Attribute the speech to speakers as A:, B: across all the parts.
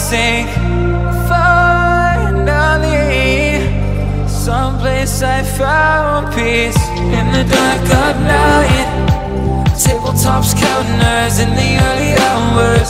A: sink finally Someplace I found peace. In the dark of night Tabletops counting nerves in the early hours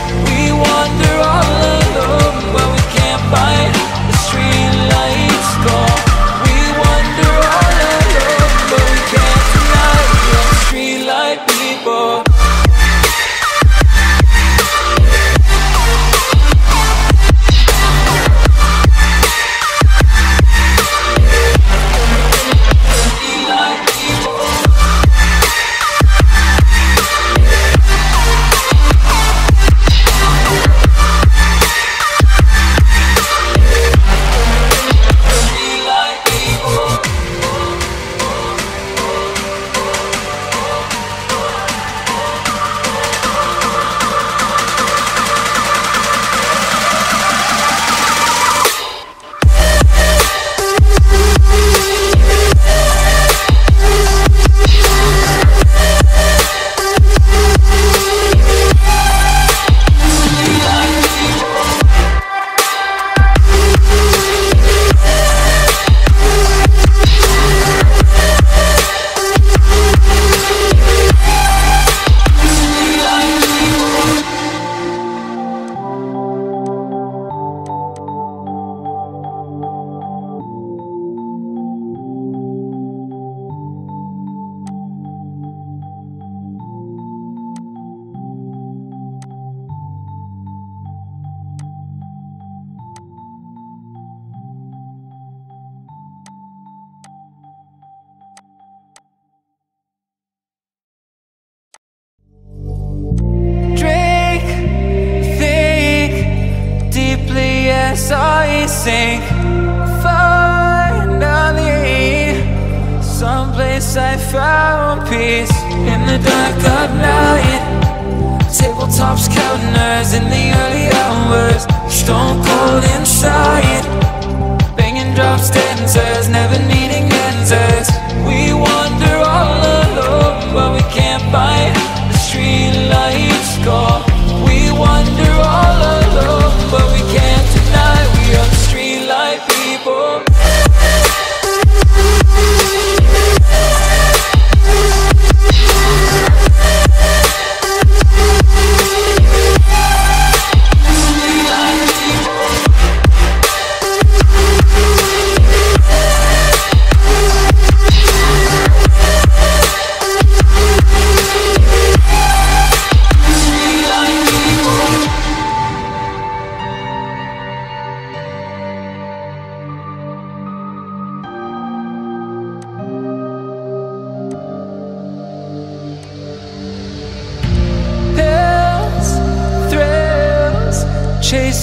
A: Peace in the dark of night. Tabletops counting nerves in the early hours, stone cold inside. Banging drops, dancers, never needing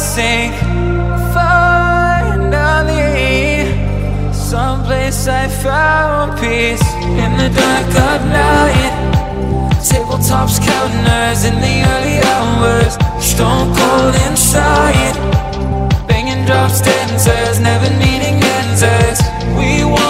A: Sink. Finally, someplace I found peace in the dark of night. Tabletops counters in the early hours, stone cold inside. Banging drops, dancers, never needing answers. We wander